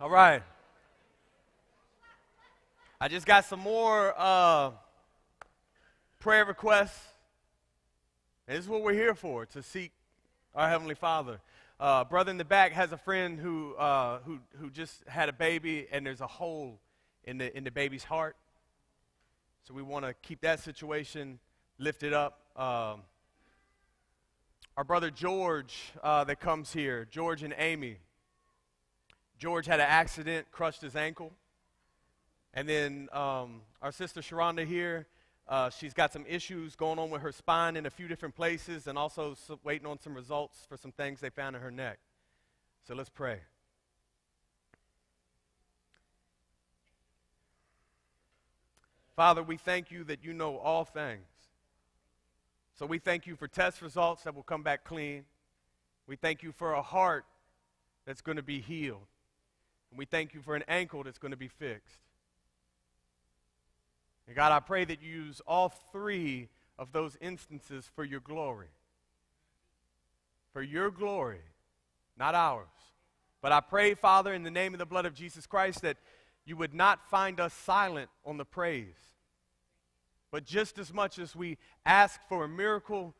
All right. I just got some more uh, prayer requests. And this is what we're here for to seek our Heavenly Father. Uh, brother in the back has a friend who, uh, who, who just had a baby, and there's a hole in the, in the baby's heart. So we want to keep that situation lifted up. Um, our brother George uh, that comes here, George and Amy. George had an accident, crushed his ankle. And then um, our sister Sharonda here, uh, she's got some issues going on with her spine in a few different places and also waiting on some results for some things they found in her neck. So let's pray. Father, we thank you that you know all things. So we thank you for test results that will come back clean. We thank you for a heart that's going to be healed. And we thank you for an ankle that's going to be fixed. And God, I pray that you use all three of those instances for your glory. For your glory, not ours. But I pray, Father, in the name of the blood of Jesus Christ, that you would not find us silent on the praise. But just as much as we ask for a miracle,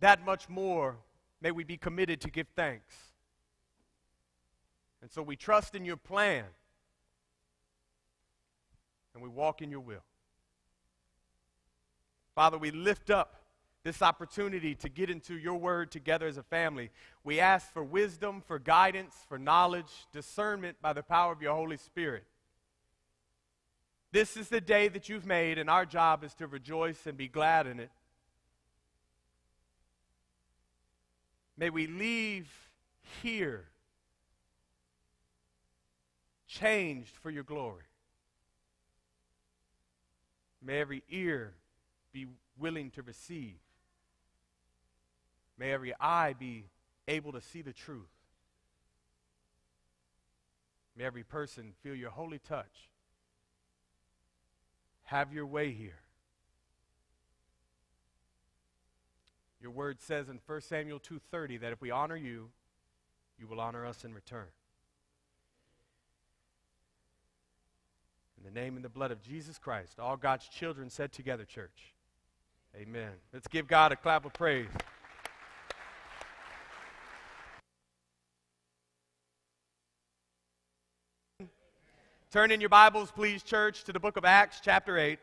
that much more may we be committed to give thanks. And so we trust in your plan and we walk in your will. Father, we lift up this opportunity to get into your word together as a family. We ask for wisdom, for guidance, for knowledge, discernment by the power of your Holy Spirit. This is the day that you've made, and our job is to rejoice and be glad in it. May we leave here changed for your glory. May every ear be willing to receive. May every eye be able to see the truth. May every person feel your holy touch. Have your way here. Your word says in 1 Samuel 2:30 that if we honor you, you will honor us in return. In the name and the blood of Jesus Christ, all God's children said together, church. Amen. Let's give God a clap of praise. Turn in your Bibles, please, church, to the book of Acts, chapter 8.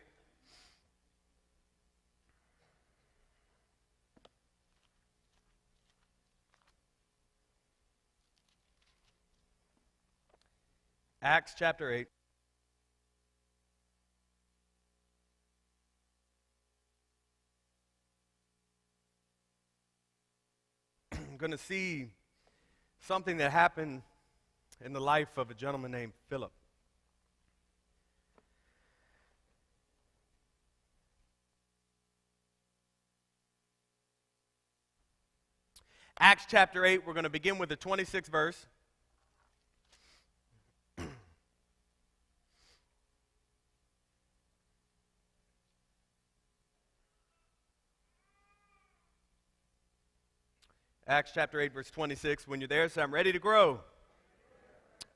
Acts chapter 8. I'm going to see something that happened in the life of a gentleman named Philip. Acts chapter 8, we're going to begin with the 26th verse. Acts chapter 8, verse 26. When you're there, say, I'm ready to grow.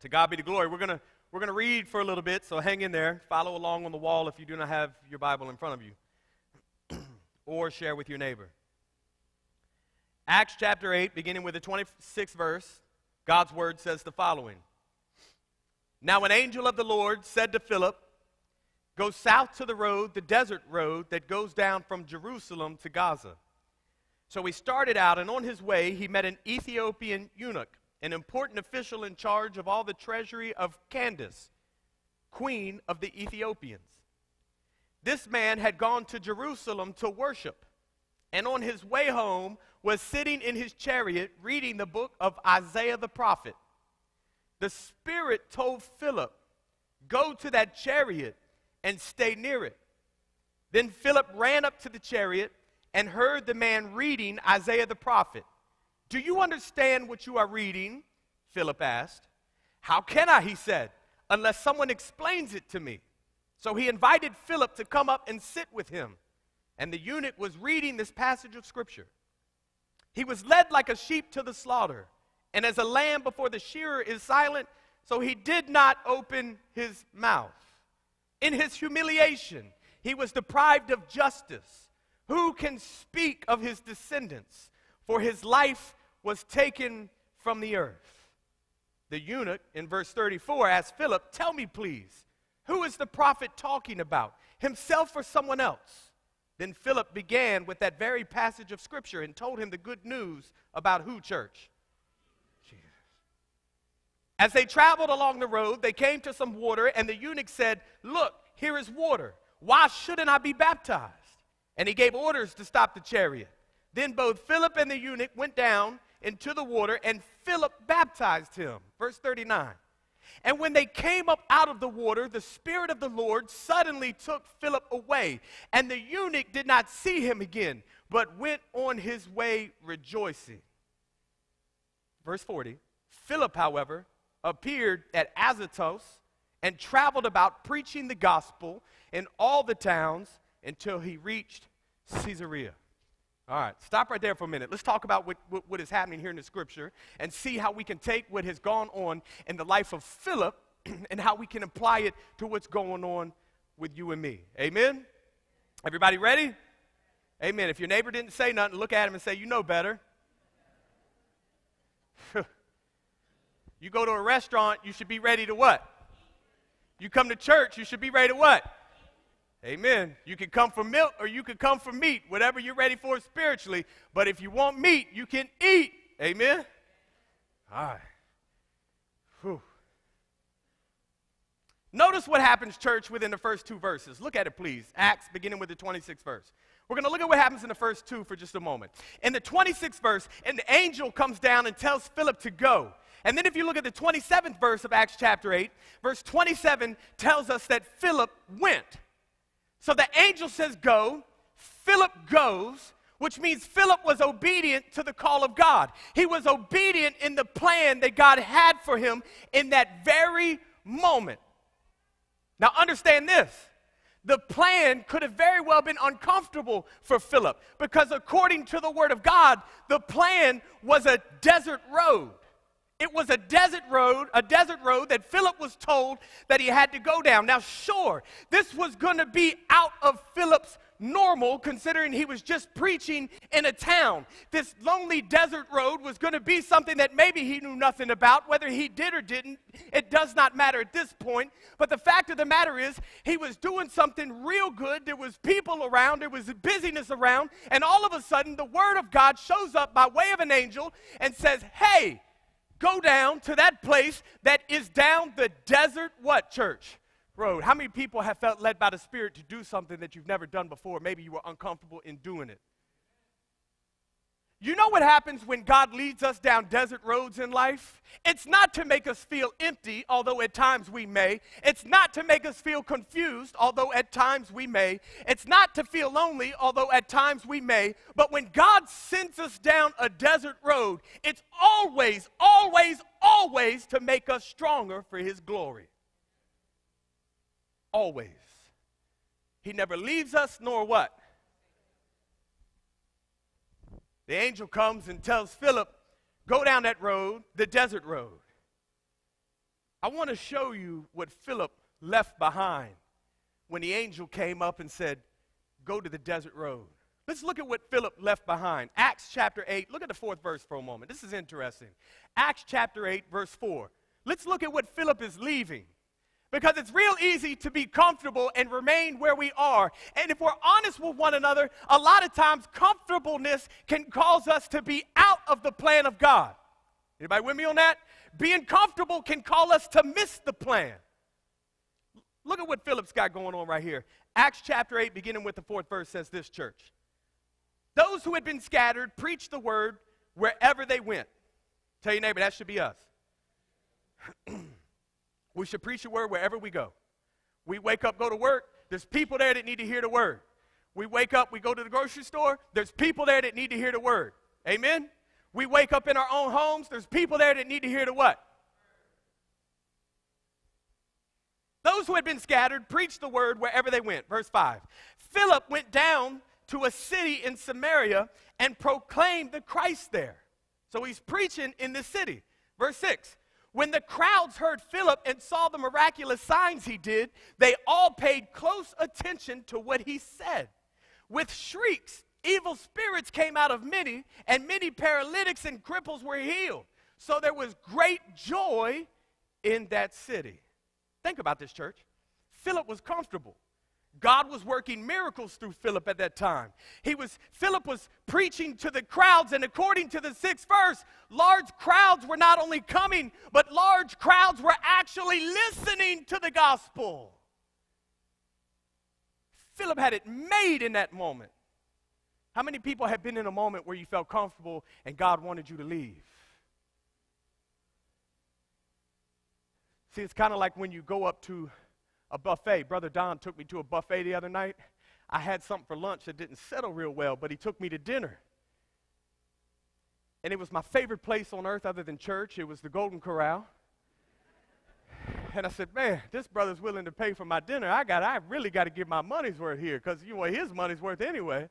To God be the glory. We're going to we're going to read for a little bit, so hang in there. Follow along on the wall if you do not have your Bible in front of you, or share with your neighbor. Acts chapter 8, beginning with the 26th verse, God's word says the following Now, an angel of the Lord said to Philip, Go south to the road, the desert road that goes down from Jerusalem to Gaza. So he started out, and on his way, he met an Ethiopian eunuch, an important official in charge of all the treasury of Candace, queen of the Ethiopians. This man had gone to Jerusalem to worship, and on his way home was sitting in his chariot reading the book of Isaiah the prophet. The Spirit told Philip, Go to that chariot and stay near it. Then Philip ran up to the chariot and heard the man reading Isaiah the prophet. Do you understand what you are reading? Philip asked. How can I, he said, unless someone explains it to me? So he invited Philip to come up and sit with him. And the eunuch was reading this passage of scripture. He was led like a sheep to the slaughter, and as a lamb before the shearer is silent, so he did not open his mouth. In his humiliation, he was deprived of justice. Who can speak of his descendants? For his life was taken from the earth. The eunuch in verse 34 asked Philip, Tell me, please, who is the prophet talking about, himself or someone else? Then Philip began with that very passage of Scripture and told him the good news about who, church? Jesus. As they traveled along the road, they came to some water, and the eunuch said, Look, here is water. Why shouldn't I be baptized? And he gave orders to stop the chariot. Then both Philip and the eunuch went down into the water, and Philip baptized him. Verse 39. And when they came up out of the water, the Spirit of the Lord suddenly took Philip away, and the eunuch did not see him again, but went on his way rejoicing. Verse 40 Philip, however, appeared at Azotus and traveled about preaching the gospel in all the towns until he reached Caesarea. All right, stop right there for a minute. Let's talk about what, what, what is happening here in the scripture and see how we can take what has gone on in the life of Philip and how we can apply it to what's going on with you and me. Amen? Everybody ready? Amen. If your neighbor didn't say nothing, look at him and say, You know better. you go to a restaurant, you should be ready to what? You come to church, you should be ready to what? Amen. You can come for milk or you can come for meat, whatever you're ready for spiritually. But if you want meat, you can eat. Amen. All right. Whew. Notice what happens, church, within the first two verses. Look at it, please. Acts, beginning with the 26th verse. We're going to look at what happens in the first two for just a moment. In the 26th verse, the angel comes down and tells Philip to go. And then if you look at the 27th verse of Acts chapter 8, verse 27 tells us that Philip went. So the angel says, Go. Philip goes, which means Philip was obedient to the call of God. He was obedient in the plan that God had for him in that very moment. Now, understand this the plan could have very well been uncomfortable for Philip because, according to the Word of God, the plan was a desert road. It was a desert road, a desert road that Philip was told that he had to go down. Now, sure, this was going to be out of Philip's normal, considering he was just preaching in a town. This lonely desert road was going to be something that maybe he knew nothing about. Whether he did or didn't, it does not matter at this point. But the fact of the matter is, he was doing something real good. There was people around, there was busyness around, and all of a sudden, the word of God shows up by way of an angel and says, Hey, Go down to that place that is down the desert, what, church? Road. How many people have felt led by the Spirit to do something that you've never done before? Maybe you were uncomfortable in doing it. You know what happens when God leads us down desert roads in life? It's not to make us feel empty, although at times we may. It's not to make us feel confused, although at times we may. It's not to feel lonely, although at times we may. But when God sends us down a desert road, it's always, always, always to make us stronger for His glory. Always. He never leaves us, nor what? The angel comes and tells Philip, Go down that road, the desert road. I want to show you what Philip left behind when the angel came up and said, Go to the desert road. Let's look at what Philip left behind. Acts chapter 8. Look at the fourth verse for a moment. This is interesting. Acts chapter 8, verse 4. Let's look at what Philip is leaving. Because it's real easy to be comfortable and remain where we are. And if we're honest with one another, a lot of times comfortableness can cause us to be out of the plan of God. Anybody with me on that? Being comfortable can call us to miss the plan. Look at what Philip's got going on right here. Acts chapter 8, beginning with the fourth verse, says this church. Those who had been scattered preached the word wherever they went. Tell your neighbor, that should be us. We should preach the word wherever we go. We wake up, go to work, there's people there that need to hear the word. We wake up, we go to the grocery store, there's people there that need to hear the word. Amen? We wake up in our own homes, there's people there that need to hear the what? Those who had been scattered preached the word wherever they went. Verse 5. Philip went down to a city in Samaria and proclaimed the Christ there. So he's preaching in this city. Verse 6. When the crowds heard Philip and saw the miraculous signs he did, they all paid close attention to what he said. With shrieks, evil spirits came out of many, and many paralytics and cripples were healed. So there was great joy in that city. Think about this, church. Philip was comfortable. God was working miracles through Philip at that time. He was Philip was preaching to the crowds and according to the 6th verse, large crowds were not only coming, but large crowds were actually listening to the gospel. Philip had it made in that moment. How many people have been in a moment where you felt comfortable and God wanted you to leave? See, it's kind of like when you go up to a buffet. Brother Don took me to a buffet the other night. I had something for lunch that didn't settle real well, but he took me to dinner. And it was my favorite place on earth other than church. It was the Golden Corral. And I said, man, this brother's willing to pay for my dinner. I got, I really got to give my money's worth here because you know his money's worth anyway.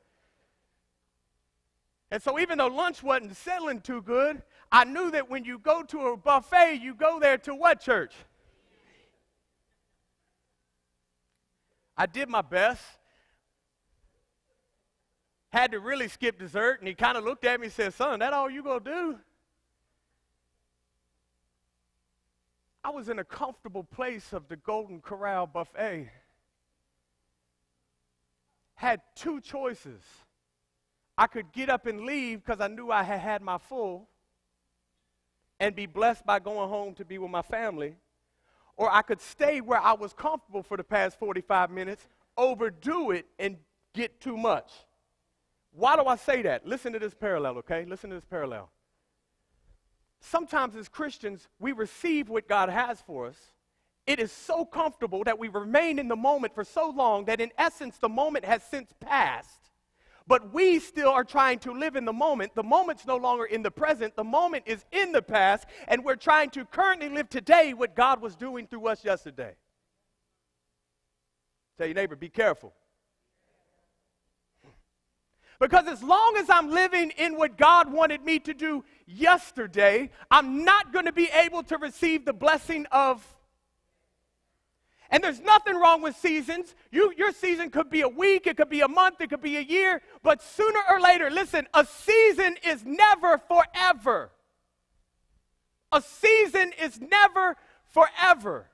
And so even though lunch wasn't settling too good, I knew that when you go to a buffet, you go there to what church? I did my best. Had to really skip dessert, and he kind of looked at me and said, Son, that all you gonna do? I was in a comfortable place of the Golden Corral buffet. Had two choices. I could get up and leave because I knew I had had my full and be blessed by going home to be with my family or I could stay where I was comfortable for the past 45 minutes, overdo it, and get too much. Why do I say that? Listen to this parallel, okay? Listen to this parallel. Sometimes as Christians, we receive what God has for us. It is so comfortable that we remain in the moment for so long that, in essence, the moment has since passed but we still are trying to live in the moment. The moment's no longer in the present, the moment is in the past, and we're trying to currently live today what God was doing through us yesterday. Tell your neighbor, be careful. Because as long as I'm living in what God wanted me to do yesterday, I'm not going to be able to receive the blessing of and there's nothing wrong with seasons. You, your season could be a week, it could be a month, it could be a year, but sooner or later, listen, a season is never forever. A season is never forever.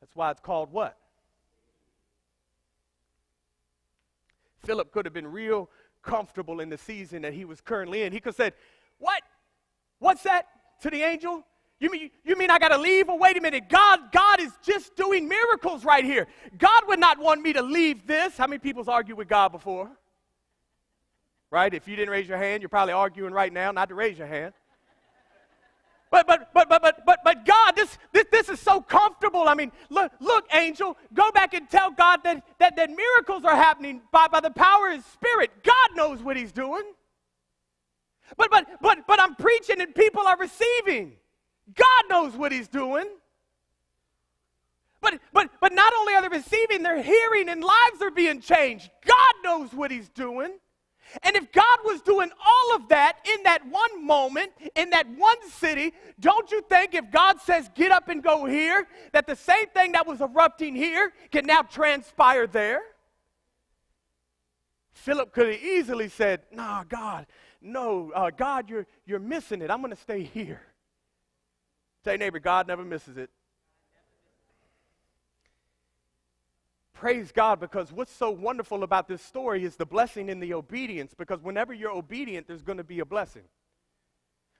That's why it's called what? Philip could have been real comfortable in the season that he was currently in. He could have said, What? What's that to the angel? You mean, you mean I got to leave? Well, wait a minute. God, God is just doing miracles right here. God would not want me to leave this. How many people's argued with God before? Right? If you didn't raise your hand, you're probably arguing right now not to raise your hand. But but but but but but but God, this this this is so comfortable. I mean, look, look, angel, go back and tell God that that, that miracles are happening by, by the power of his spirit. God knows what he's doing. But but but but I'm preaching and people are receiving. God knows what he's doing. But, but, but not only are they receiving, they're hearing and lives are being changed. God knows what he's doing. And if God was doing all of that in that one moment, in that one city, don't you think if God says, get up and go here, that the same thing that was erupting here can now transpire there? Philip could have easily said, Nah, God, no, uh, God, you're, you're missing it. I'm going to stay here. Say, neighbor, God never misses it. Praise God because what's so wonderful about this story is the blessing in the obedience because whenever you're obedient, there's going to be a blessing.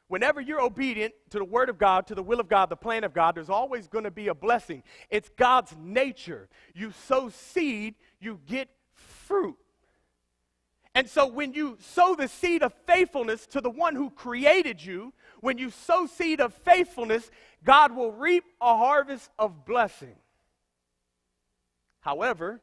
Whenever you're obedient to the Word of God, to the will of God, the plan of God, there's always going to be a blessing. It's God's nature. You sow seed, you get fruit. And so when you sow the seed of faithfulness to the one who created you, when you sow seed of faithfulness, God will reap a harvest of blessing. However,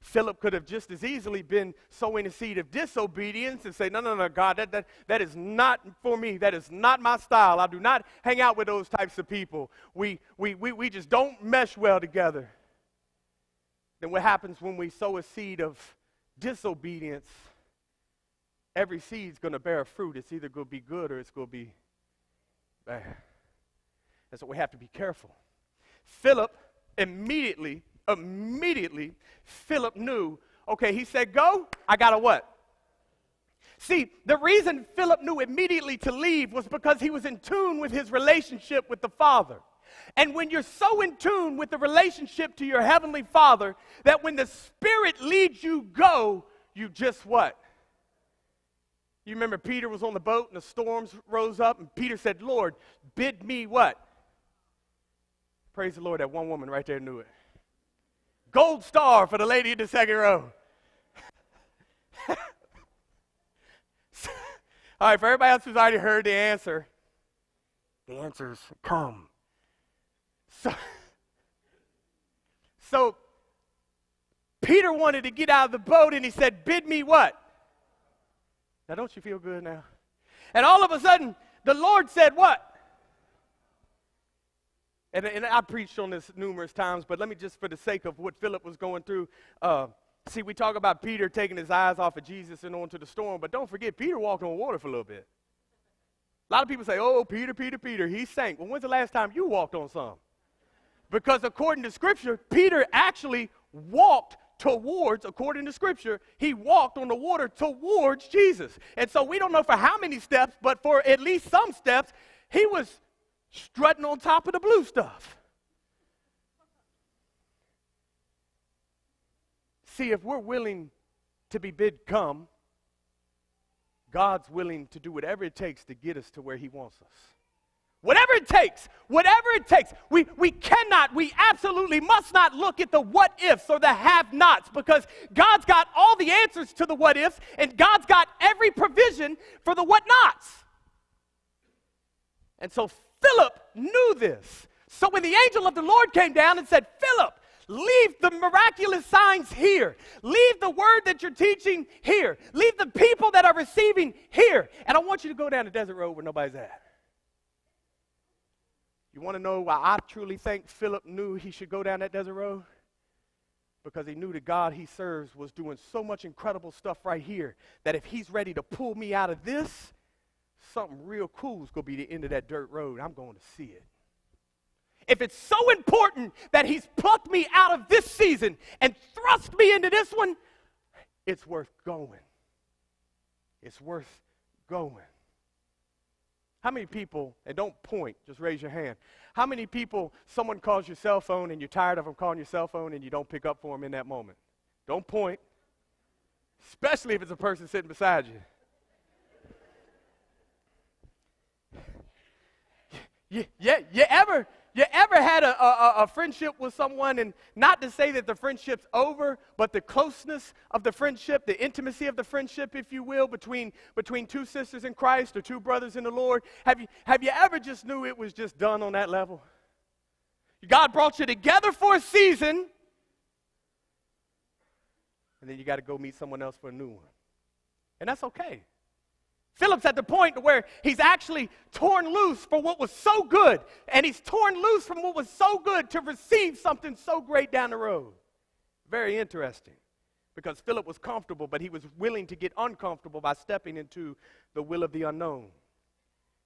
Philip could have just as easily been sowing a seed of disobedience and say, No, no, no, God, that, that, that is not for me. That is not my style. I do not hang out with those types of people. We, we, we, we just don't mesh well together. Then what happens when we sow a seed of disobedience? Every seed's going to bear fruit. It's either going to be good or it's going to be And so we have to be careful. Philip immediately, immediately, Philip knew, okay, he said, go, I got to what? See, the reason Philip knew immediately to leave was because he was in tune with his relationship with the Father. And when you're so in tune with the relationship to your Heavenly Father that when the Spirit leads you go, you just what? You remember Peter was on the boat and the storms rose up, and Peter said, Lord, bid me what? Praise the Lord, that one woman right there knew it. Gold star for the lady in the second row. All right, for everybody else who's already heard the answer, the answer's come. So, so Peter wanted to get out of the boat and he said, Bid me what? Now, don't you feel good now? And all of a sudden, the Lord said, What? And, and I preached on this numerous times, but let me just, for the sake of what Philip was going through, uh, see, we talk about Peter taking his eyes off of Jesus and onto the storm, but don't forget, Peter walked on water for a little bit. A lot of people say, oh, Peter, Peter, Peter, he sank. Well, when's the last time you walked on some? Because according to Scripture, Peter actually walked towards, according to Scripture, he walked on the water towards Jesus. And so we don't know for how many steps, but for at least some steps, he was strutting on top of the blue stuff. See, if we're willing to be bid come, God's willing to do whatever it takes to get us to where He wants us. Whatever it takes, whatever it takes. We, we cannot, we absolutely must not look at the what ifs or the have nots because God's got all the answers to the what ifs and God's got every provision for the what nots. And so Philip knew this. So when the angel of the Lord came down and said, Philip, leave the miraculous signs here. Leave the word that you're teaching here. Leave the people that are receiving here. And I want you to go down the desert road where nobody's at. You want to know why I truly think Philip knew he should go down that desert road? Because he knew the God he serves was doing so much incredible stuff right here that if he's ready to pull me out of this, something real cool is going to be the end of that dirt road. I'm going to see it. If it's so important that he's plucked me out of this season and thrust me into this one, it's worth going. It's worth going. How many people, and don't point, just raise your hand. How many people, someone calls your cell phone and you're tired of them calling your cell phone and you don't pick up for them in that moment? Don't point, especially if it's a person sitting beside you. You, you, you ever you ever had a, a, a, friendship with someone, and not to say that the friendship's over, but the closeness of the friendship, the intimacy of the friendship, if you will, between, between two sisters in Christ or two brothers in the Lord? Have you, have you ever just knew it was just done on that level? God brought you together for a season, and then you got to go meet someone else for a new one. And that's okay. Philip's at the point where he's actually torn loose from what was so good, and he's torn loose from what was so good to receive something so great down the road. Very interesting because Philip was comfortable, but he was willing to get uncomfortable by stepping into the will of the unknown.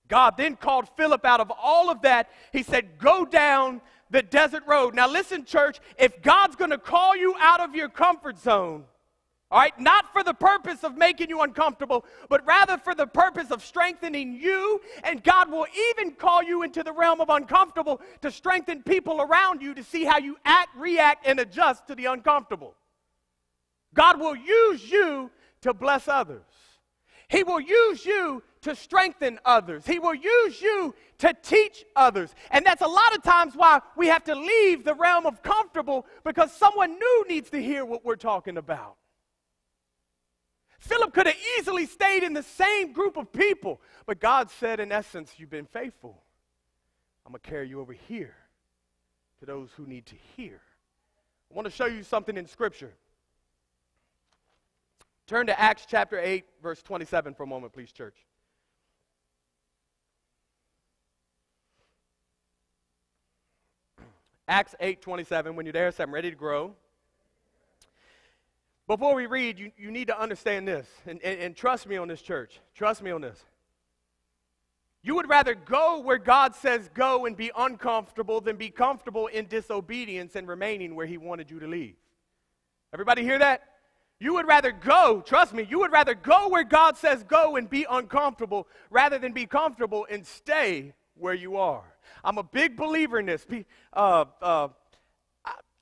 God then called Philip out of all of that. He said, Go down the desert road. Now, listen, church, if God's going to call you out of your comfort zone, all right, not for the purpose of making you uncomfortable, but rather for the purpose of strengthening you. And God will even call you into the realm of uncomfortable to strengthen people around you to see how you act, react, and adjust to the uncomfortable. God will use you to bless others. He will use you to strengthen others. He will use you to teach others. And that's a lot of times why we have to leave the realm of comfortable because someone new needs to hear what we're talking about. Philip could have easily stayed in the same group of people, but God said, in essence, You've been faithful. I'm going to carry you over here to those who need to hear. I want to show you something in Scripture. Turn to Acts chapter 8, verse 27 for a moment, please, church. Acts 8, 27. When you're there, say, I'm ready to grow. Before we read, you, you need to understand this, and, and, and trust me on this, church. Trust me on this. You would rather go where God says go and be uncomfortable than be comfortable in disobedience and remaining where He wanted you to leave. Everybody hear that? You would rather go, trust me, you would rather go where God says go and be uncomfortable rather than be comfortable and stay where you are. I'm a big believer in this. Uh, uh,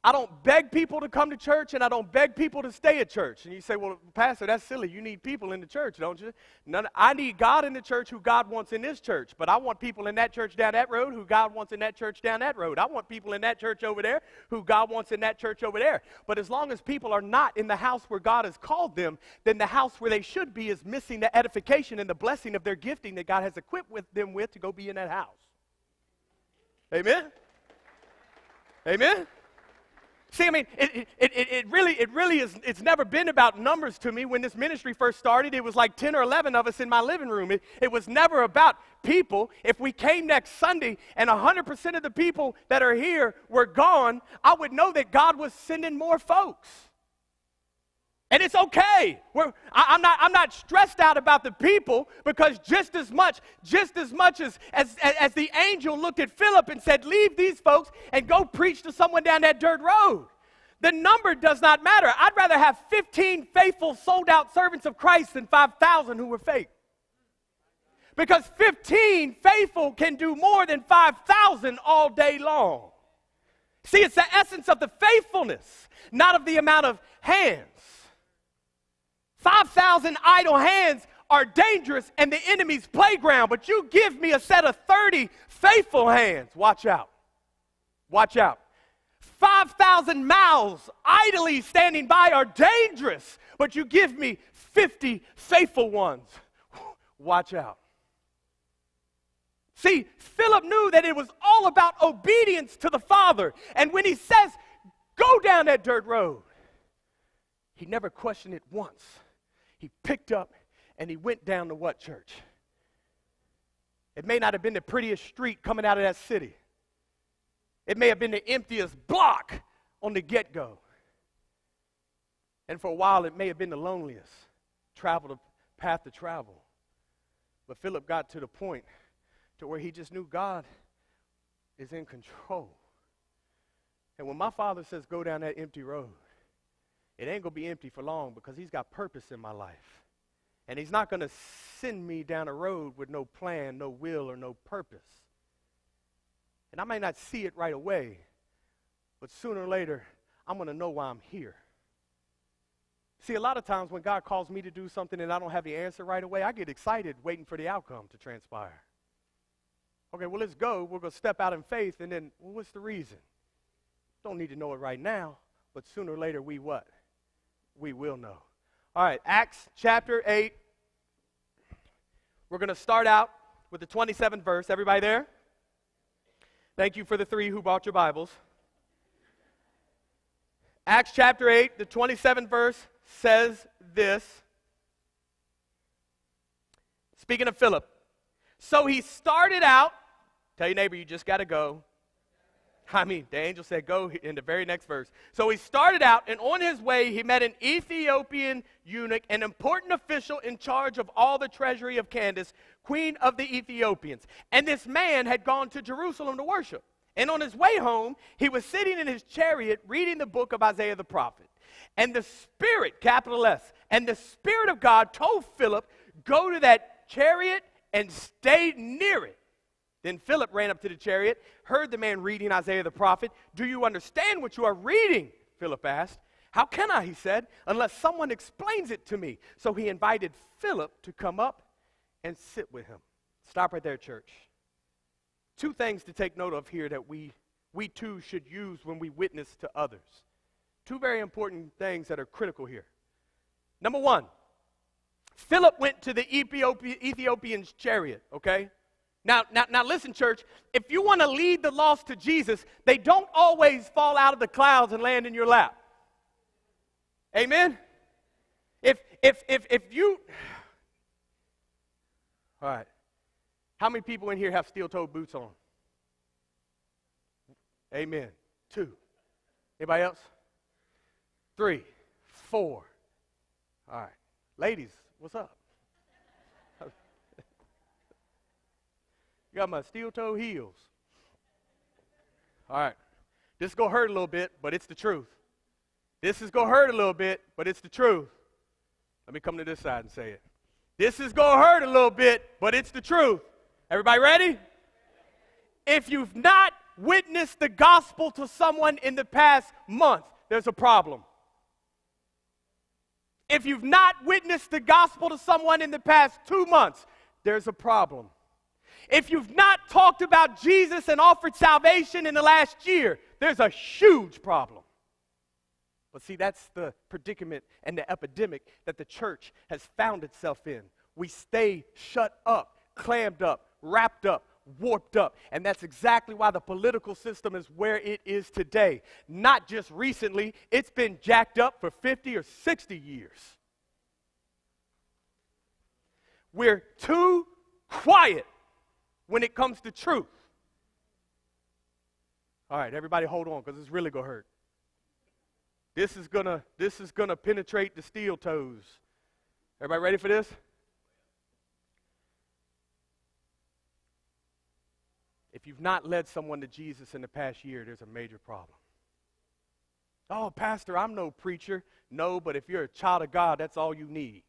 I don't beg people to come to church and I don't beg people to stay at church. And you say, well, Pastor, that's silly. You need people in the church, don't you? None, I need God in the church who God wants in this church. But I want people in that church down that road who God wants in that church down that road. I want people in that church over there who God wants in that church over there. But as long as people are not in the house where God has called them, then the house where they should be is missing the edification and the blessing of their gifting that God has equipped with them with to go be in that house. Amen? Amen? See, I mean, it, it, it, it, really, it really is, it's never been about numbers to me. When this ministry first started, it was like 10 or 11 of us in my living room. It, it was never about people. If we came next Sunday and 100% of the people that are here were gone, I would know that God was sending more folks. And it's okay. We're, I, am not, I'm not stressed out about the people because just as much, just as much as, as, as the angel looked at Philip and said, Leave these folks and go preach to someone down that dirt road. The number does not matter. I'd rather have 15 faithful, sold out servants of Christ than 5,000 who were fake. Because 15 faithful can do more than 5,000 all day long. See, it's the essence of the faithfulness, not of the amount of hands. 5,000 idle hands are dangerous and the enemy's playground, but you give me a set of 30 faithful hands. Watch out. Watch out. 5,000 mouths idly standing by are dangerous, but you give me 50 faithful ones. Watch out. See, Philip knew that it was all about obedience to the Father. And when he says, go down that dirt road, he never questioned it once he picked up and he went down to what church? It may not have been the prettiest street coming out of that city. It may have been the emptiest block on the get go. And for a while, it may have been the loneliest traveled path to travel. But Philip got to the point to where he just knew God is in control. And when my father says, go down that empty road, it ain't going to be empty for long because he's got purpose in my life. And he's not going to send me down a road with no plan, no will, or no purpose. And I may not see it right away, but sooner or later, I'm going to know why I'm here. See, a lot of times when God calls me to do something and I don't have the answer right away, I get excited waiting for the outcome to transpire. Okay, well, let's go. We're going to step out in faith, and then, well, what's the reason? Don't need to know it right now, but sooner or later, we what? We will know. All right, Acts chapter 8. We're going to start out with the 27th verse. Everybody there? Thank you for the three who bought your Bibles. Acts chapter 8, the 27th verse says this. Speaking of Philip. So he started out, tell your neighbor, you just got to go. I mean, the angel said, Go in the very next verse. So he started out, and on his way, he met an Ethiopian eunuch, an important official in charge of all the treasury of Candace, queen of the Ethiopians. And this man had gone to Jerusalem to worship. And on his way home, he was sitting in his chariot reading the book of Isaiah the prophet. And the Spirit, capital S, and the Spirit of God told Philip, Go to that chariot and stay near it. Then Philip ran up to the chariot, heard the man reading Isaiah the prophet. Do you understand what you are reading? Philip asked. How can I, he said, unless someone explains it to me? So he invited Philip to come up and sit with him. Stop right there, church. Two things to take note of here that we, we too should use when we witness to others. Two very important things that are critical here. Number one, Philip went to the Ethiopian's chariot, okay? Now, now, now listen, church. If you want to lead the lost to Jesus, they don't always fall out of the clouds and land in your lap. Amen? If, if, if, if you. All right. How many people in here have steel toed boots on? Amen. Two. Anybody else? Three. Four. All right. Ladies, what's up? Got my steel toe heels. All right. This is going to hurt a little bit, but it's the truth. This is going to hurt a little bit, but it's the truth. Let me come to this side and say it. This is going to hurt a little bit, but it's the truth. Everybody ready? If you've not witnessed the gospel to someone in the past month, there's a problem. If you've not witnessed the gospel to someone in the past two months, there's a problem. If you've not talked about Jesus and offered salvation in the last year, there's a huge problem. But see, that's the predicament and the epidemic that the church has found itself in. We stay shut up, clammed up, wrapped up, warped up. And that's exactly why the political system is where it is today. Not just recently, it's been jacked up for 50 or 60 years. We're too quiet when it comes to truth. All right, everybody hold on because it's really going to hurt. This is going to this is going to penetrate the steel toes. Everybody ready for this? If you've not led someone to Jesus in the past year, there's a major problem. Oh, Pastor, I'm no preacher. No, but if you're a child of God, that's all you need.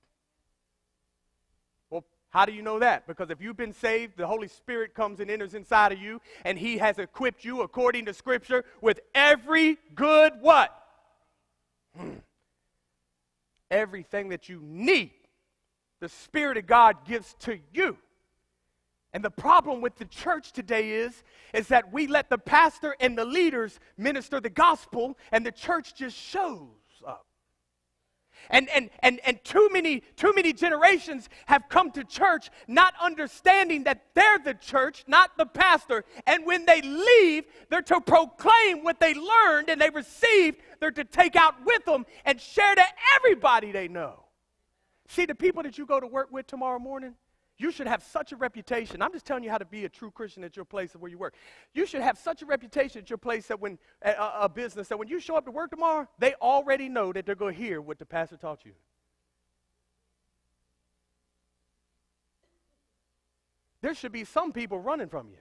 How do you know that? Because if you've been saved, the Holy Spirit comes and enters inside of you, and He has equipped you, according to Scripture, with every good what? Hmm. Everything that you need, the Spirit of God gives to you. And the problem with the church today is, is that we let the pastor and the leaders minister the gospel and the church just shows. And, and, and, and too, many, too many generations have come to church not understanding that they're the church, not the pastor. And when they leave, they're to proclaim what they learned and they received, they're to take out with them and share to everybody they know. See, the people that you go to work with tomorrow morning, you should have such a reputation. I'm just telling you how to be a true Christian at your place of where you work. You should have such a reputation at your place that when a, a business that when you show up to work tomorrow, they already know that they're going to hear what the pastor taught you. There should be some people running from you.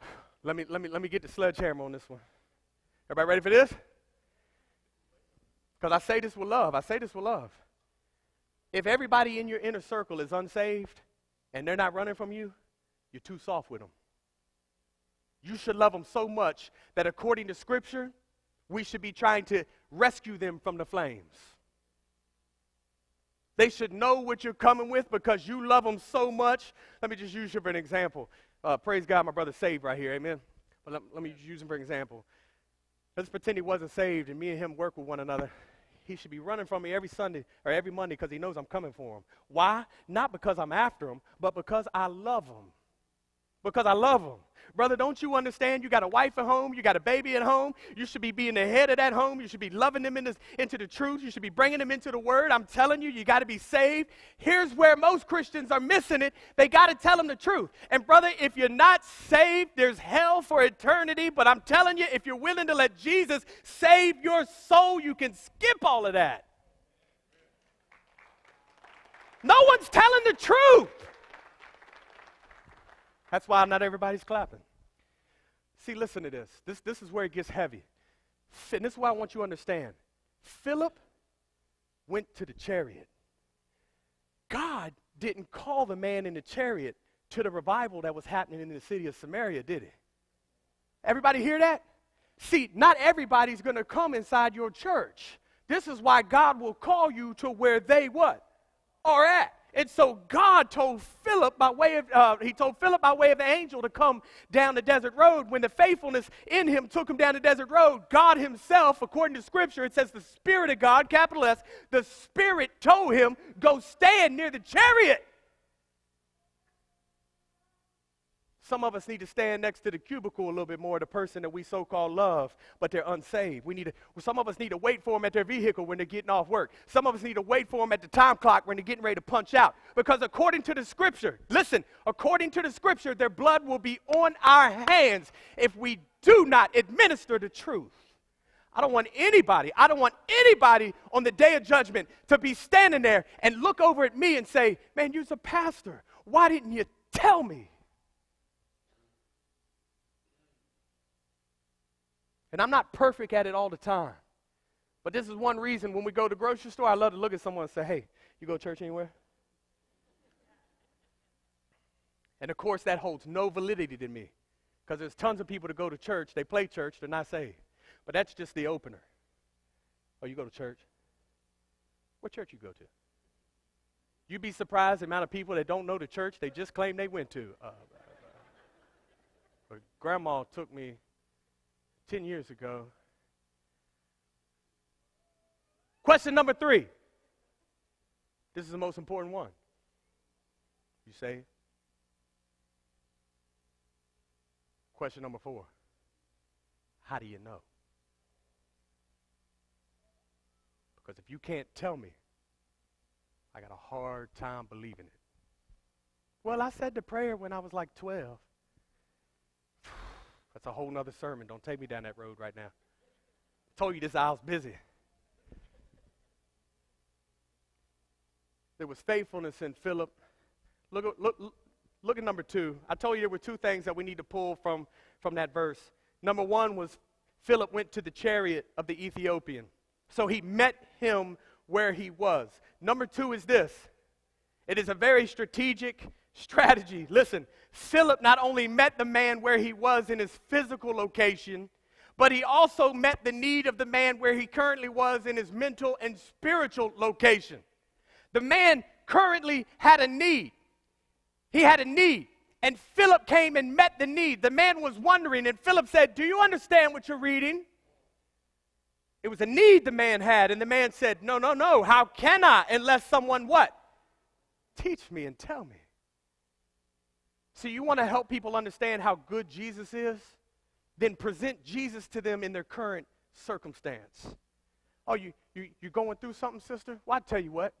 Let me, let me, let me get the sledgehammer on this one. Everybody ready for this? Because I say this with love. I say this with love. If everybody in your inner circle is unsaved and they're not running from you, you're too soft with them. You should love them so much that according to Scripture, we should be trying to rescue them from the flames. They should know what you're coming with because you love them so much. Let me just use you for an example. Uh, praise God, my brother saved right here. Amen. But let, let me use him for an example. Let's pretend he wasn't saved and me and him work with one another he should be running from me every Sunday or every Monday because he knows I'm coming for him. Why? Not because I'm after him, but because I love him. Because I love them. Brother, don't you understand? You got a wife at home, you got a baby at home. You should be being the head of that home. You should be loving them in this, into the truth. You should be bringing them into the word. I'm telling you, you got to be saved. Here's where most Christians are missing it. They got to tell them the truth. And brother, if you're not saved, there's hell for eternity. But I'm telling you, if you're willing to let Jesus save your soul, you can skip all of that. No one's telling the truth. That's why not everybody's clapping. See, listen to this. This, this is where it gets heavy. And this is why I want you to understand. Philip went to the chariot. God didn't call the man in the chariot to the revival that was happening in the city of Samaria, did he? Everybody hear that? See, not everybody's going to come inside your church. This is why God will call you to where they what? Are at. And so God told Philip by way of, uh, he told Philip by way of the angel to come down the desert road. When the faithfulness in him took him down the desert road, God himself, according to scripture, it says the Spirit of God, capital S, the Spirit told him, go stand near the chariot. Some of us need to stand next to the cubicle a little bit more, the person that we so called love, but they're unsaved. We need to, some of us need to wait for them at their vehicle when they're getting off work. Some of us need to wait for them at the time clock when they're getting ready to punch out. Because according to the scripture, listen, according to the scripture, their blood will be on our hands if we do not administer the truth. I don't want anybody, I don't want anybody on the day of judgment to be standing there and look over at me and say, Man, you're a pastor. Why didn't you tell me? And I'm not perfect at it all the time. But this is one reason when we go to the grocery store, I love to look at someone and say, Hey, you go to church anywhere? And of course, that holds no validity to me because there's tons of people that go to church, they play church, they're not saved. But that's just the opener. Oh, you go to church? What church you go to? You'd be surprised the amount of people that don't know the church they just claim they went to. Uh, but grandma took me 10 years ago. Question number three. This is the most important one. You say, Question number four How do you know? Because if you can't tell me, I got a hard time believing it. Well, I said the prayer when I was like 12. That's a whole nother sermon. Don't take me down that road right now. I told you this aisle's busy. There was faithfulness in Philip. Look, look, Look at number two. I told you there were two things that we need to pull from, from that verse. Number one was Philip went to the chariot of the Ethiopian. So he met him where he was. Number two is this it is a very strategic strategy. Listen, Philip not only met the man where he was in his physical location, but he also met the need of the man where he currently was in his mental and spiritual location. The man currently had a need. He had a need. And Philip came and met the need. The man was wondering, and Philip said, Do you understand what you're reading? It was a need the man had. And the man said, No, no, no. How can I unless someone what? Teach me and tell me. See, you want to help people understand how good Jesus is? Then present Jesus to them in their current circumstance. Oh, you, you, you're going through something, sister? Well, I tell you what.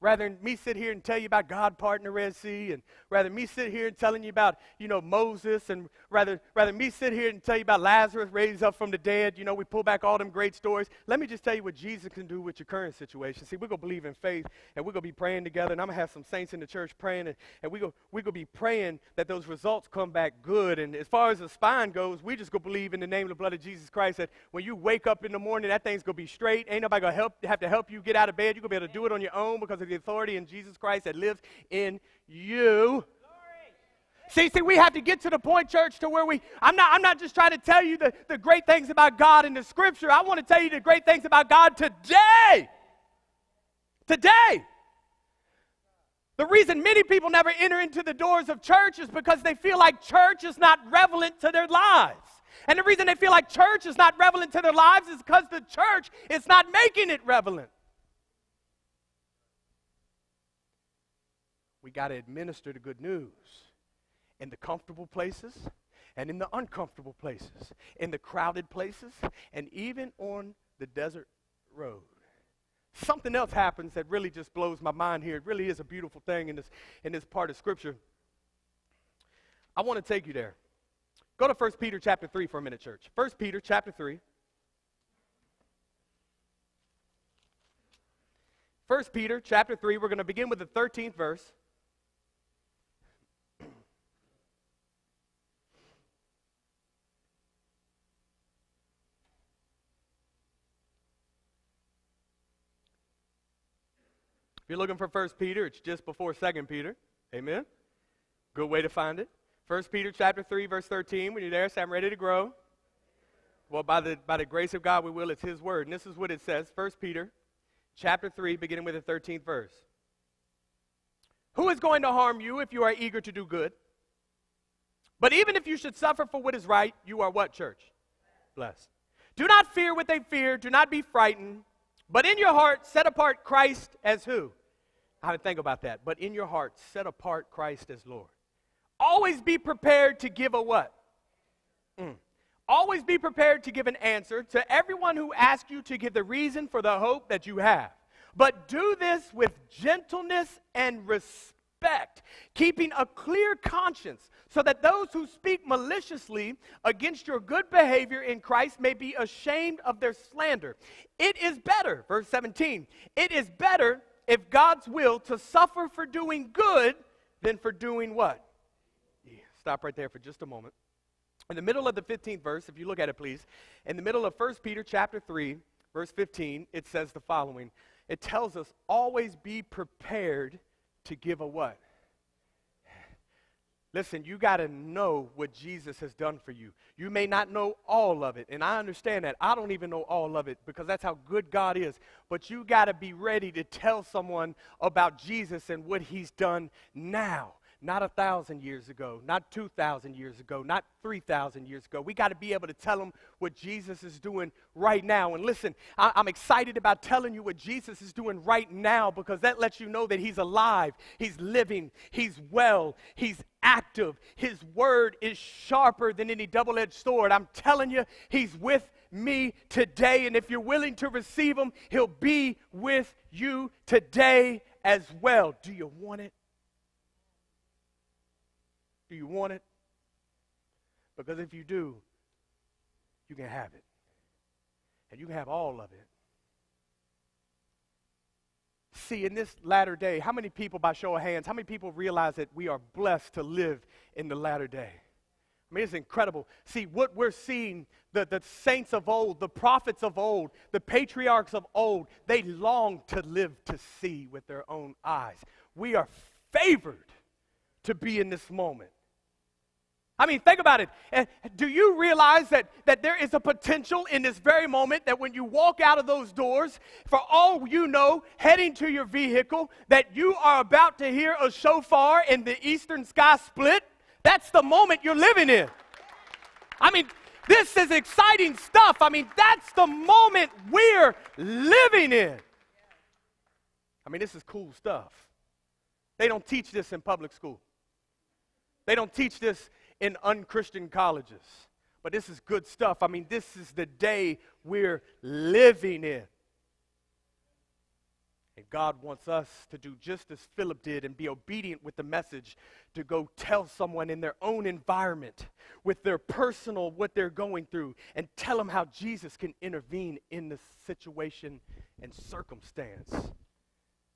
Rather than me sit here and tell you about God parting the Red Sea, and rather me sit here and telling you about, you know, Moses, and rather, rather me sit here and tell you about Lazarus raised up from the dead, you know, we pull back all them great stories. Let me just tell you what Jesus can do with your current situation. See, we're going to believe in faith, and we're going to be praying together, and I'm going to have some saints in the church praying, and, and we're going we're to be praying that those results come back good. And as far as the spine goes, we just going to believe in the name of the blood of Jesus Christ that when you wake up in the morning, that thing's going to be straight. Ain't nobody going to help, have to help you get out of bed. You're going to be able to do it on your own because the authority in Jesus Christ that lives in you. See, see, we have to get to the point, church, to where we, I'm not, I'm not just trying to tell you the, the great things about God in the scripture. I want to tell you the great things about God today. Today. The reason many people never enter into the doors of church is because they feel like church is not relevant to their lives. And the reason they feel like church is not relevant to their lives is because the church is not making it relevant. We got to administer the good news in the comfortable places and in the uncomfortable places, in the crowded places, and even on the desert road. Something else happens that really just blows my mind here. It really is a beautiful thing in this, in this part of Scripture. I want to take you there. Go to 1 Peter chapter 3 for a minute, church. 1 Peter chapter 3. 1 Peter chapter 3, we're going to begin with the 13th verse. If you're looking for 1 Peter, it's just before 2 Peter. Amen. Good way to find it. 1 Peter chapter 3, verse 13. When you're there, say, I'm ready to grow. Well, by the, by the grace of God, we will. It's His word. And this is what it says 1 Peter chapter 3, beginning with the 13th verse. Who is going to harm you if you are eager to do good? But even if you should suffer for what is right, you are what, church? Blessed. Do not fear what they fear. Do not be frightened. But in your heart, set apart Christ as who? How to think about that. But in your heart, set apart Christ as Lord. Always be prepared to give a what? Mm. Always be prepared to give an answer to everyone who asks you to give the reason for the hope that you have. But do this with gentleness and respect, keeping a clear conscience, so that those who speak maliciously against your good behavior in Christ may be ashamed of their slander. It is better, verse 17, it is better if God's will to suffer for doing good than for doing what? Yeah, stop right there for just a moment. In the middle of the 15th verse, if you look at it, please, in the middle of 1 Peter chapter 3, verse 15, it says the following. It tells us, always be prepared to give a what? Listen, you got to know what Jesus has done for you. You may not know all of it, and I understand that. I don't even know all of it because that's how good God is. But you got to be ready to tell someone about Jesus and what he's done now not a thousand years ago, not 2,000 years ago, not 3,000 years ago. We got to be able to tell them what Jesus is doing right now. And listen, I- I'm excited about telling you what Jesus is doing right now because that lets you know that He's alive, He's living, He's well, He's active. His word is sharper than any double edged sword. I'm telling you, He's with me today. And if you're willing to receive Him, He'll be with you today as well. Do you want it? Do you want it? Because if you do, you can have it. And you can have all of it. See, in this latter day, how many people, by show of hands, how many people realize that we are blessed to live in the latter day? I mean, it's incredible. See, what we're seeing, the, the saints of old, the prophets of old, the patriarchs of old, they long to live to see with their own eyes. We are favored to be in this moment. I mean, think about it. Eh, do you realize that, that there is a potential in this very moment that when you walk out of those doors, for all you know, heading to your vehicle, that you are about to hear a shofar in the eastern sky split? That's the moment you're living in. I mean, this is exciting stuff. I mean, that's the moment we're living in. I mean, this is cool stuff. They don't teach this in public school. They don't teach this in unchristian colleges. But this is good stuff. I mean, this is the day we're living in. And God wants us to do just as Philip did and be obedient with the message to go tell someone in their own environment, with their personal, what they're going through, and tell them how Jesus can intervene in the situation and circumstance.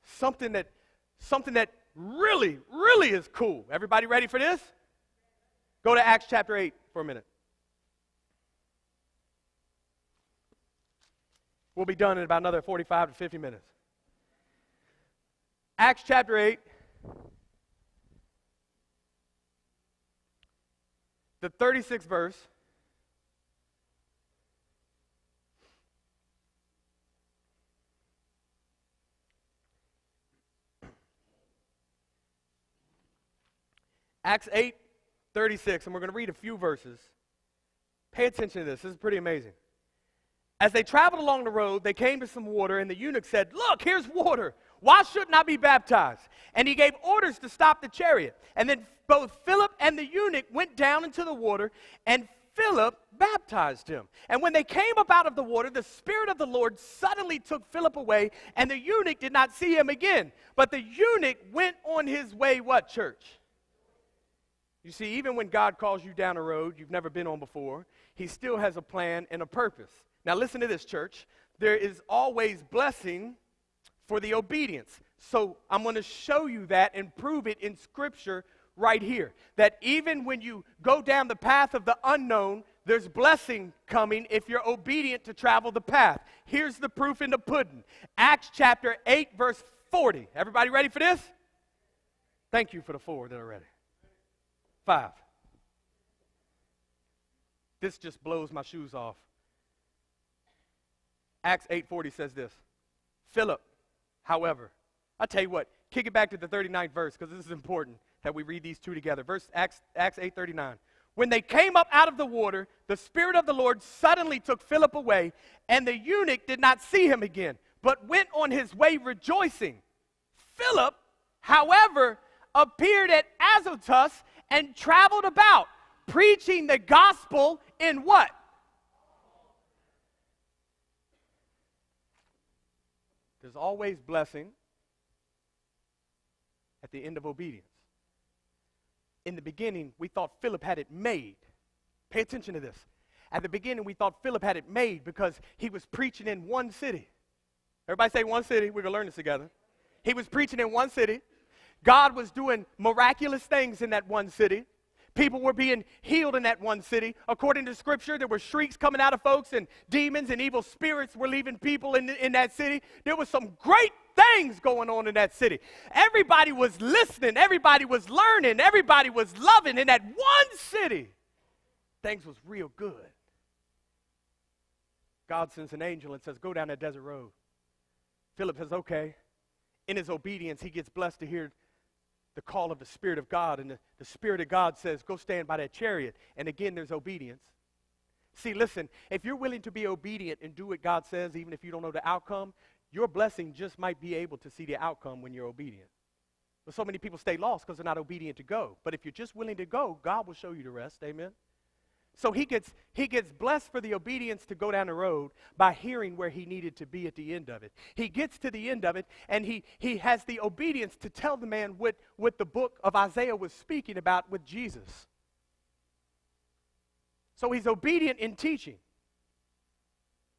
Something that, something that really, really is cool. Everybody ready for this? Go to Acts chapter 8 for a minute. We'll be done in about another 45 to 50 minutes. Acts chapter 8. The 36th verse. Acts 8, 36, and we're going to read a few verses. Pay attention to this. This is pretty amazing. As they traveled along the road, they came to some water, and the eunuch said, Look, here's water. Why shouldn't I be baptized? And he gave orders to stop the chariot. And then both Philip and the eunuch went down into the water, and Philip baptized him. And when they came up out of the water, the Spirit of the Lord suddenly took Philip away, and the eunuch did not see him again. But the eunuch went on his way, what, church? You see, even when God calls you down a road you've never been on before, He still has a plan and a purpose. Now, listen to this, church. There is always blessing for the obedience. So, I'm going to show you that and prove it in Scripture right here. That even when you go down the path of the unknown, there's blessing coming if you're obedient to travel the path. Here's the proof in the pudding Acts chapter 8, verse 40. Everybody ready for this? Thank you for the four that are ready. Five. This just blows my shoes off. Acts 8:40 says this. Philip, however, I tell you what, kick it back to the 39th verse because this is important that we read these two together. Verse Acts, Acts 8:39. When they came up out of the water, the Spirit of the Lord suddenly took Philip away, and the eunuch did not see him again, but went on his way rejoicing. Philip, however, appeared at Azotus and traveled about preaching the gospel in what? There's always blessing at the end of obedience. In the beginning, we thought Philip had it made. Pay attention to this. At the beginning, we thought Philip had it made because he was preaching in one city. Everybody say one city. We're going to learn this together. He was preaching in one city. God was doing miraculous things in that one city. People were being healed in that one city. According to scripture, there were shrieks coming out of folks, and demons and evil spirits were leaving people in, in that city. There was some great things going on in that city. Everybody was listening, everybody was learning, everybody was loving in that one city. Things was real good. God sends an angel and says, Go down that desert road. Philip says, Okay. In his obedience, he gets blessed to hear the call of the Spirit of God. And the, the Spirit of God says, Go stand by that chariot. And again, there's obedience. See, listen, if you're willing to be obedient and do what God says, even if you don't know the outcome, your blessing just might be able to see the outcome when you're obedient. But so many people stay lost because they're not obedient to go. But if you're just willing to go, God will show you the rest. Amen. So he gets, he gets blessed for the obedience to go down the road by hearing where he needed to be at the end of it. He gets to the end of it, and he, he has the obedience to tell the man what, what the book of Isaiah was speaking about with Jesus. So he's obedient in teaching.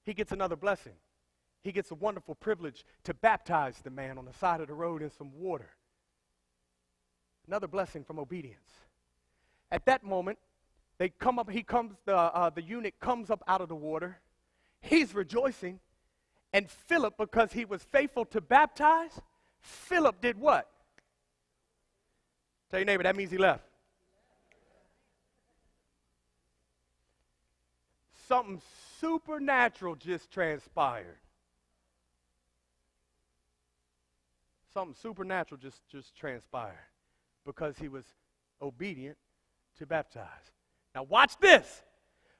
He gets another blessing. He gets a wonderful privilege to baptize the man on the side of the road in some water. Another blessing from obedience. At that moment, they come up, he comes, the, uh, the eunuch comes up out of the water. He's rejoicing. And Philip, because he was faithful to baptize, Philip did what? Tell your neighbor, that means he left. Something supernatural just transpired. Something supernatural just, just transpired because he was obedient to baptize. Now, watch this.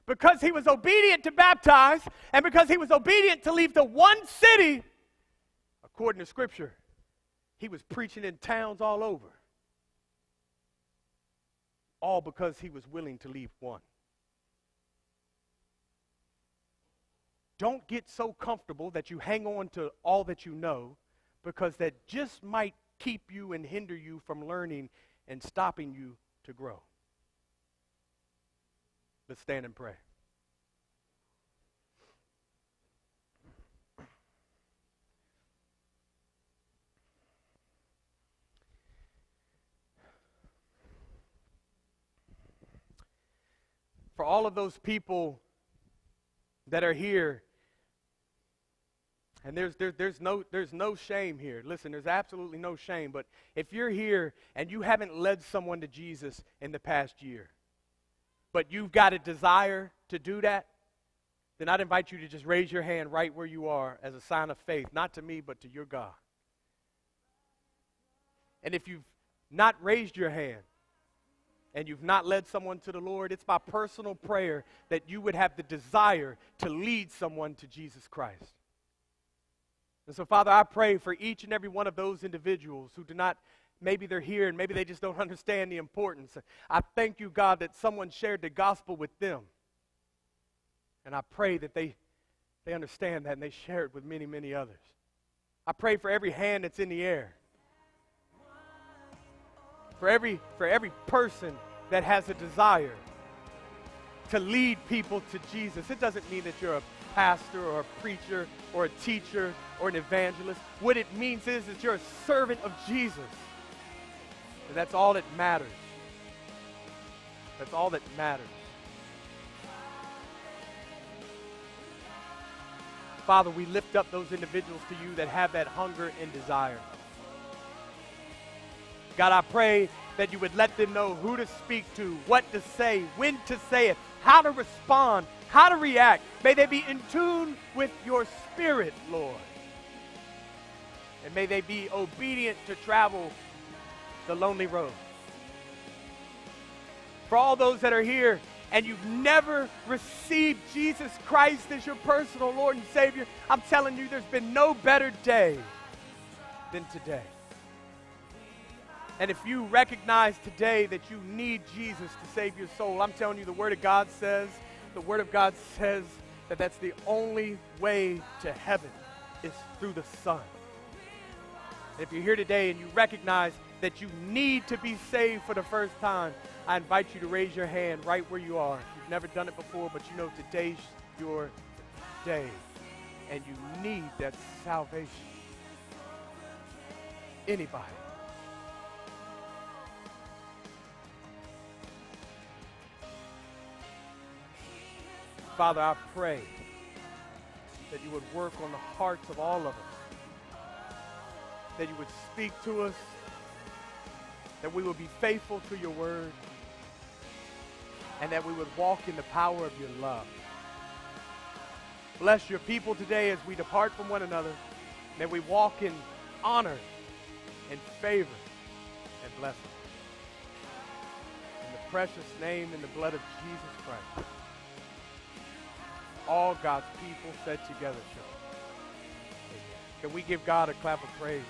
Because he was obedient to baptize, and because he was obedient to leave the one city, according to Scripture, he was preaching in towns all over. All because he was willing to leave one. Don't get so comfortable that you hang on to all that you know, because that just might keep you and hinder you from learning and stopping you to grow. Let's stand and pray. For all of those people that are here, and there's, there, there's, no, there's no shame here. Listen, there's absolutely no shame. But if you're here and you haven't led someone to Jesus in the past year, but you've got a desire to do that, then I'd invite you to just raise your hand right where you are as a sign of faith, not to me, but to your God. And if you've not raised your hand and you've not led someone to the Lord, it's my personal prayer that you would have the desire to lead someone to Jesus Christ. And so, Father, I pray for each and every one of those individuals who do not maybe they're here and maybe they just don't understand the importance. I thank you, God, that someone shared the gospel with them. And I pray that they, they understand that and they share it with many, many others. I pray for every hand that's in the air. For every, for every person that has a desire to lead people to Jesus. It doesn't mean that you're a pastor or a preacher or a teacher or an evangelist. What it means is that you're a servant of Jesus. And that's all that matters. That's all that matters. Father, we lift up those individuals to you that have that hunger and desire. God, I pray that you would let them know who to speak to, what to say, when to say it, how to respond, how to react. May they be in tune with your spirit, Lord. And may they be obedient to travel the lonely road. For all those that are here and you've never received Jesus Christ as your personal Lord and Savior, I'm telling you, there's been no better day than today. And if you recognize today that you need Jesus to save your soul, I'm telling you, the Word of God says, the Word of God says that that's the only way to heaven is through the Son. And if you're here today and you recognize that you need to be saved for the first time, I invite you to raise your hand right where you are. You've never done it before, but you know today's your day. And you need that salvation. Anybody. Father, I pray that you would work on the hearts of all of us, that you would speak to us, that we would be faithful to your word, and that we would walk in the power of your love. Bless your people today as we depart from one another, that we walk in honor and favor and blessing. In the precious name and the blood of Jesus Christ all God's people said together shall. Can we give God a clap of praise?